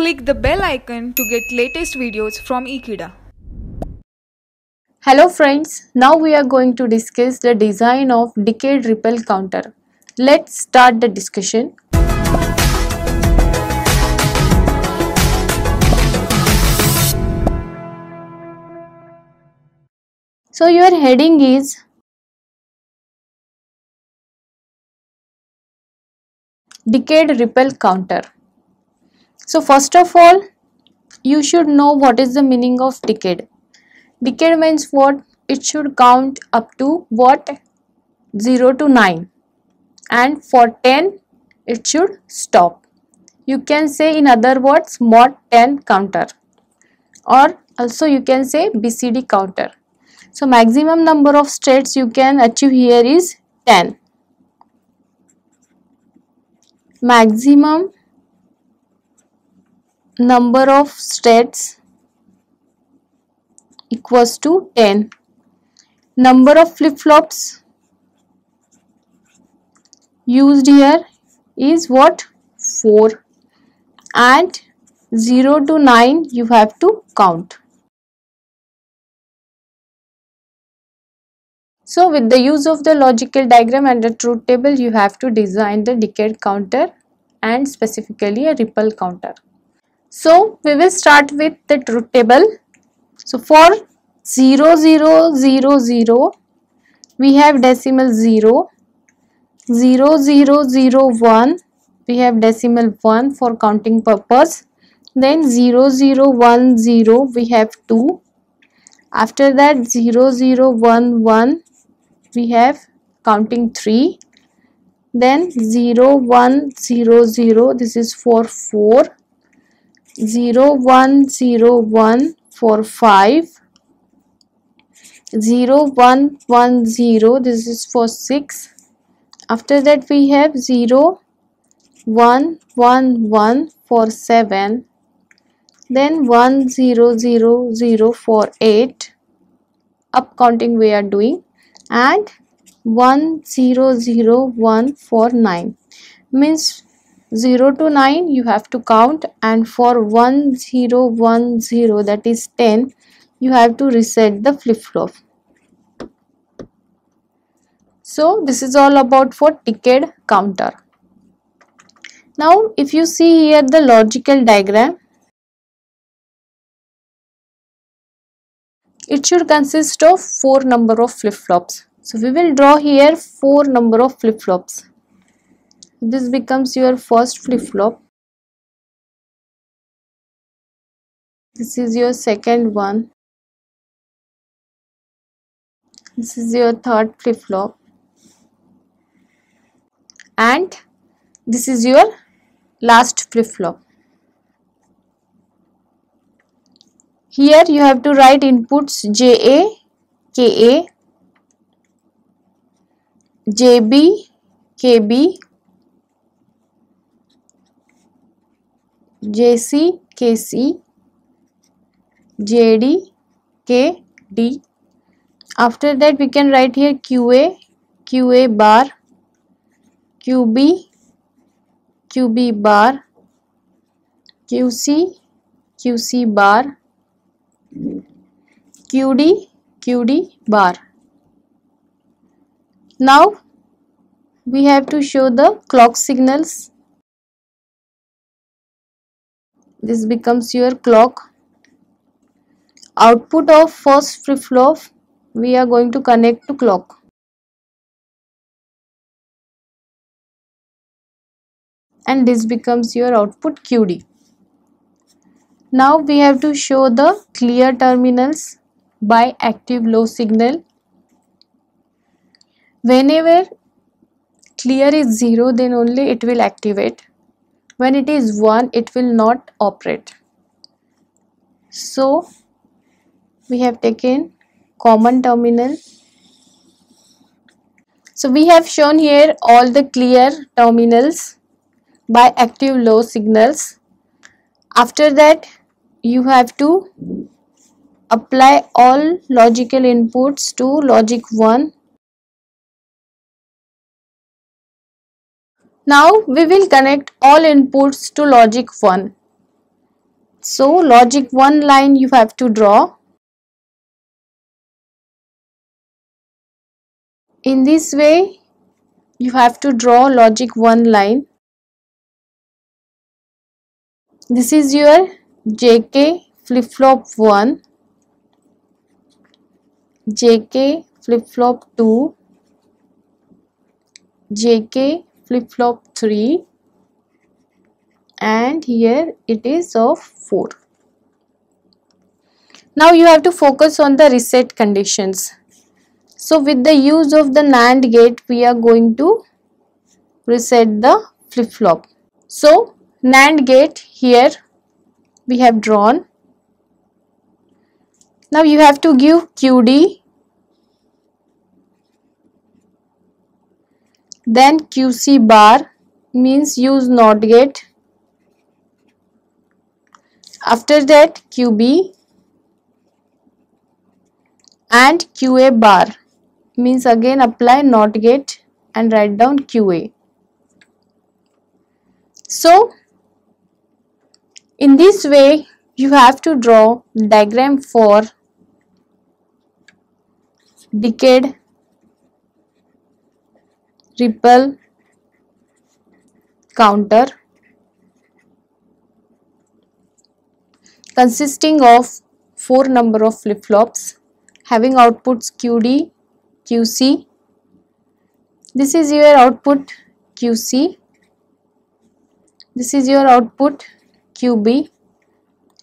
Click the bell icon to get latest videos from Ekeeda. Hello friends, now we are going to discuss the design of decade ripple counter. Let's start the discussion. So your heading is decade ripple counter. So first of all, you should know what is the meaning of decade. Decade means what? It should count up to what? 0 to 9 and for 10 it should stop. You can say in other words mod 10 counter or also you can say BCD counter. So maximum number of states you can achieve here is 10. Maximum number of states equals to 10. Number of flip-flops used here is what? 4 and 0 to 9 you have to count. So with the use of the logical diagram and the truth table you have to design the decade counter and specifically a ripple counter. So we will start with the truth table. So for 0 0 0 0 we have decimal 0 0 0 0 1 we have decimal 1 for counting purpose. Then 0 0 1 0 we have 2 after that 0 0 1 1 we have counting 3 then 0 1 0 0 this is for 4 0 1 0 1 for 5 0 1 1 0 this is for 6 after that we have 0 1 1 1 for 7 then 1 0 0 0 for 8 up counting we are doing and 1 0 0 1 for 9 means 0 to 9 you have to count. And for 1 0 1 0 that is 10 you have to reset the flip-flop. So this is all about for decade counter. Now if you see here the logical diagram it should consist of four number of flip-flops. So we will draw here four number of flip-flops this becomes your first flip-flop. This is your second one. This is your third flip-flop. And this is your last flip-flop. Here you have to write inputs JA, KA, JB, KB, JC, KC, JD, KD. After that we can write here QA, QA bar, QB, QB bar, QC, QC bar, QD, QD bar. Now we have to show the clock signals. This becomes your clock. Output of first flip-flop we are going to connect to clock. And this becomes your output QD. Now we have to show the clear terminals by active low signal. Whenever clear is 0 then only it will activate. When it is 1 it will not operate. So we have taken common terminal. So we have shown here all the clear terminals by active low signals. After that you have to apply all logical inputs to logic 1 now we will connect all inputs to logic 1 So logic 1 line you have to draw. In this way you have to draw logic 1 line. This is your JK flip-flop 1, JK flip-flop 2, JK flip-flop 3 and here it is of 4. Now you have to focus on the reset conditions. So with the use of the NAND gate we are going to reset the flip-flop. So NAND gate here we have drawn. Now you have to give QD then QC bar means use NOT gate after that QB and QA bar means again apply NOT gate and write down QA. So in this way you have to draw diagram for decade ripple counter consisting of 4 number of flip-flops having outputs QD, QC. This is your output QC. This is your output QB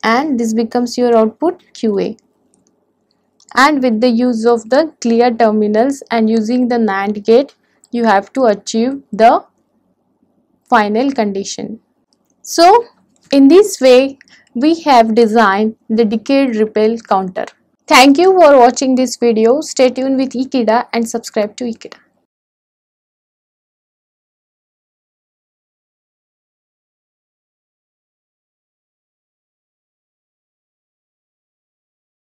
and this becomes your output QA. And with the use of the clear terminals and using the NAND gate, you have to achieve the final condition. So, in this way, we have designed the decade ripple counter. Thank you for watching this video. Stay tuned with Ekeeda and subscribe to Ekeeda.